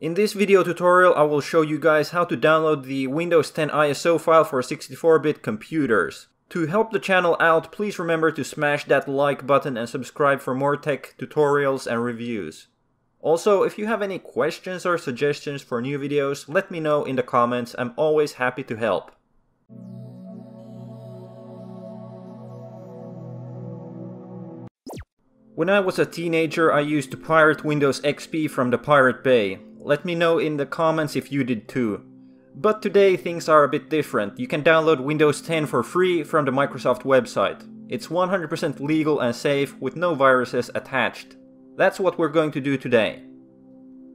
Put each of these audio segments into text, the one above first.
In this video tutorial I will show you guys how to download the Windows 10 ISO file for 64-bit computers. To help the channel out, please remember to smash that like button and subscribe for more tech tutorials and reviews. Also, if you have any questions or suggestions for new videos, let me know in the comments, I'm always happy to help. When I was a teenager, I used to pirate Windows XP from the Pirate Bay. Let me know in the comments if you did too. But today things are a bit different. You can download Windows 10 for free from the Microsoft website. It's 100% legal and safe with no viruses attached. That's what we're going to do today.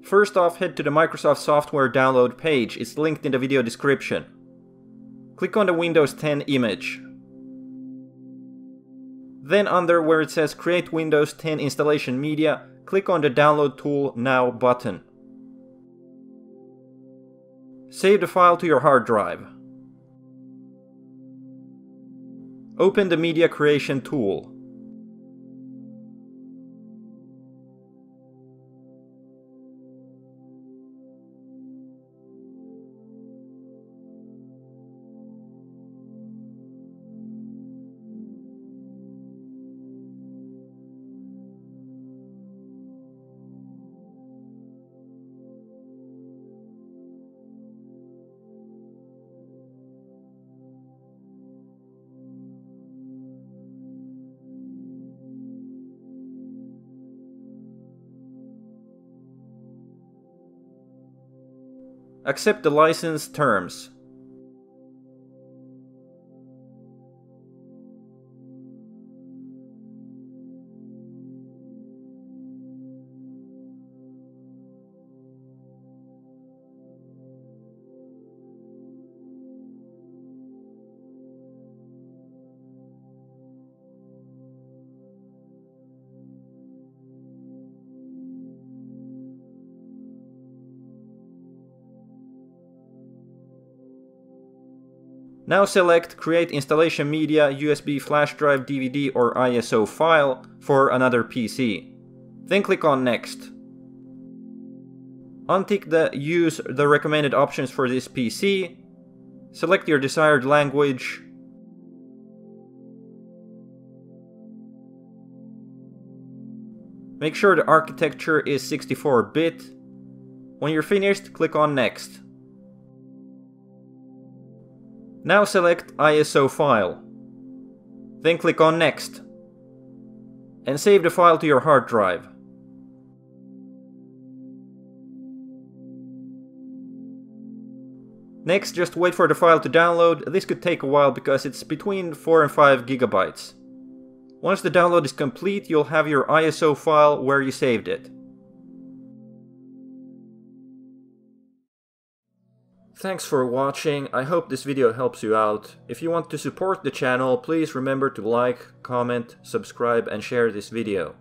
First off, head to the Microsoft software download page, it's linked in the video description. Click on the Windows 10 image. Then under where it says Create Windows 10 Installation Media, click on the Download Tool Now button. Save the file to your hard drive. Open the Media Creation tool. Accept the license terms. Now select Create Installation Media USB Flash Drive DVD or ISO file for another PC. Then click on Next. Untick the Use the recommended options for this PC. Select your desired language. Make sure the architecture is 64-bit. When you're finished, click on Next. Now select ISO file. Then click on Next. And save the file to your hard drive. Next, just wait for the file to download. This could take a while because it's between 4 and 5 gigabytes. Once the download is complete, you'll have your ISO file where you saved it. Thanks for watching, I hope this video helps you out. If you want to support the channel, please remember to like, comment, subscribe and share this video.